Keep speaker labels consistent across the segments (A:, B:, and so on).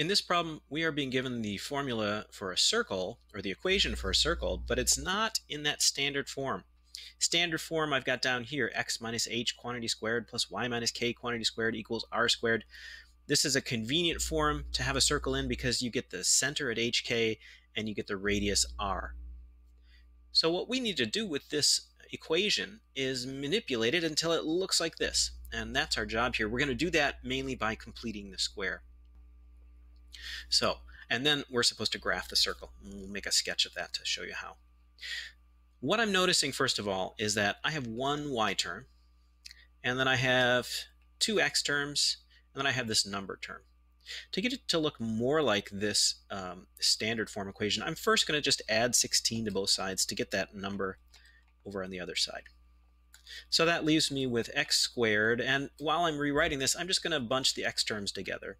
A: In this problem, we are being given the formula for a circle, or the equation for a circle, but it's not in that standard form. Standard form I've got down here, x minus h quantity squared plus y minus k quantity squared equals r squared. This is a convenient form to have a circle in because you get the center at hk and you get the radius r. So what we need to do with this equation is manipulate it until it looks like this. And that's our job here. We're going to do that mainly by completing the square. So, and then we're supposed to graph the circle. We'll make a sketch of that to show you how. What I'm noticing, first of all, is that I have one y term, and then I have two x terms, and then I have this number term. To get it to look more like this um, standard form equation, I'm first going to just add 16 to both sides to get that number over on the other side. So that leaves me with x squared, and while I'm rewriting this, I'm just going to bunch the x terms together.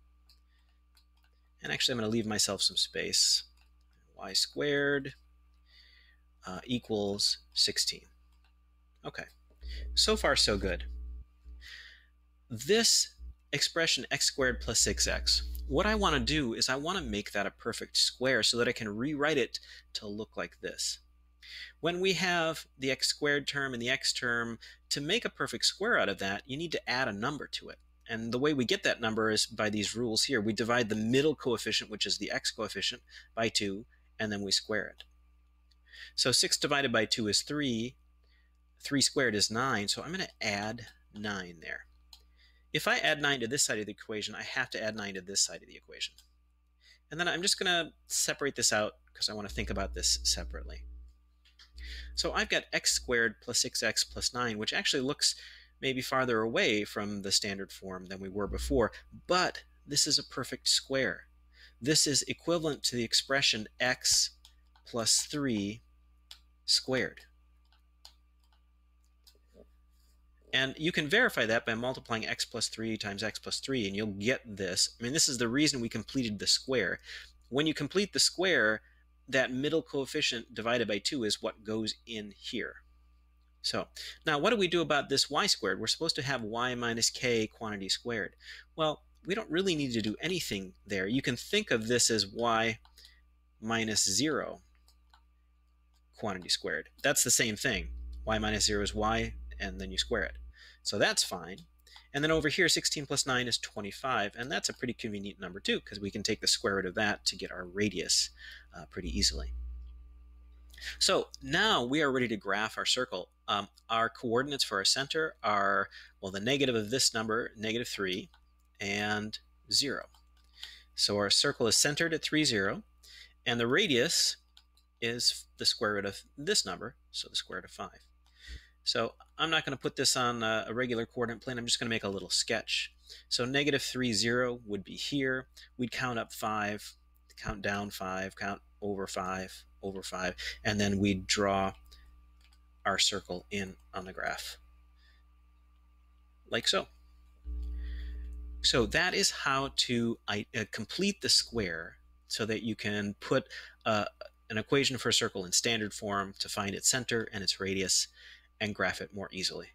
A: And actually, I'm going to leave myself some space. y squared uh, equals 16. Okay, so far so good. This expression x squared plus 6x, what I want to do is I want to make that a perfect square so that I can rewrite it to look like this. When we have the x squared term and the x term, to make a perfect square out of that, you need to add a number to it. And the way we get that number is by these rules here. We divide the middle coefficient, which is the x coefficient, by 2, and then we square it. So 6 divided by 2 is 3. 3 squared is 9, so I'm going to add 9 there. If I add 9 to this side of the equation, I have to add 9 to this side of the equation. And then I'm just going to separate this out because I want to think about this separately. So I've got x squared plus 6x plus 9, which actually looks maybe farther away from the standard form than we were before, but this is a perfect square. This is equivalent to the expression x plus 3 squared. And you can verify that by multiplying x plus 3 times x plus 3, and you'll get this. I mean, this is the reason we completed the square. When you complete the square, that middle coefficient divided by 2 is what goes in here. So, now what do we do about this y squared? We're supposed to have y minus k quantity squared. Well, we don't really need to do anything there. You can think of this as y minus 0 quantity squared. That's the same thing. y minus 0 is y, and then you square it. So that's fine. And then over here, 16 plus 9 is 25, and that's a pretty convenient number too, because we can take the square root of that to get our radius uh, pretty easily. So now we are ready to graph our circle. Um, our coordinates for our center are, well, the negative of this number, negative 3, and 0. So our circle is centered at 3, 0, and the radius is the square root of this number, so the square root of 5. So I'm not going to put this on a regular coordinate plane. I'm just going to make a little sketch. So negative 3, 0 would be here. We'd count up 5, count down 5, count over 5, over 5, and then we'd draw our circle in on the graph. Like so. So that is how to uh, complete the square so that you can put uh, an equation for a circle in standard form to find its center and its radius and graph it more easily.